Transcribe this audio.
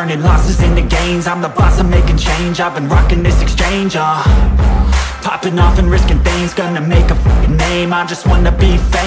Turning losses into gains. I'm the boss, I'm making change. I've been rocking this exchange, uh. Popping off and risking things. Gonna make a name. I just wanna be famous